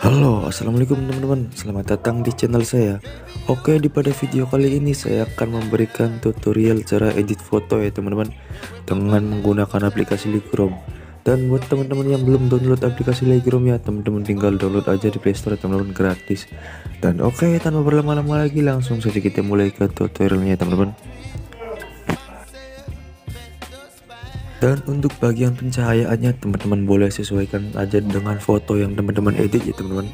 Halo assalamualaikum teman-teman. Selamat datang di channel saya. Oke di pada video kali ini saya akan memberikan tutorial cara edit foto ya teman-teman dengan menggunakan aplikasi Lightroom. Dan buat teman-teman yang belum download aplikasi Lightroom ya teman-teman tinggal download aja di Playstore teman-teman gratis. Dan oke tanpa berlama-lama lagi langsung saja kita mulai ke tutorialnya teman-teman dan untuk bagian pencahayaannya teman-teman boleh sesuaikan aja dengan foto yang teman-teman edit ya teman-teman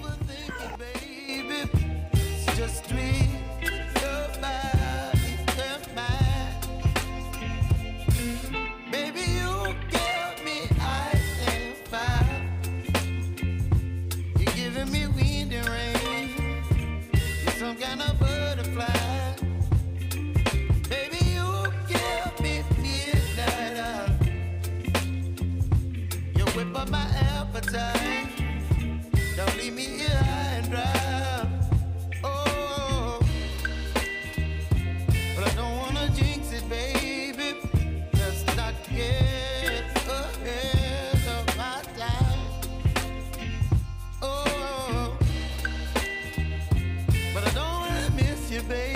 You're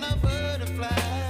You're some kind of butterfly.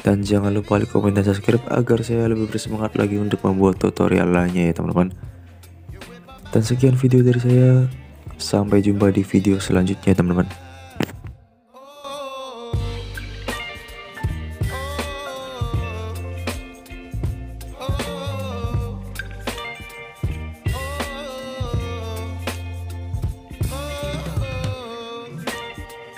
Dan jangan lupa like, komen, dan subscribe Agar saya lebih bersemangat lagi untuk membuat tutorial lainnya ya teman-teman. Dan sekian video dari saya. Sampai jumpa di video selanjutnya teman-teman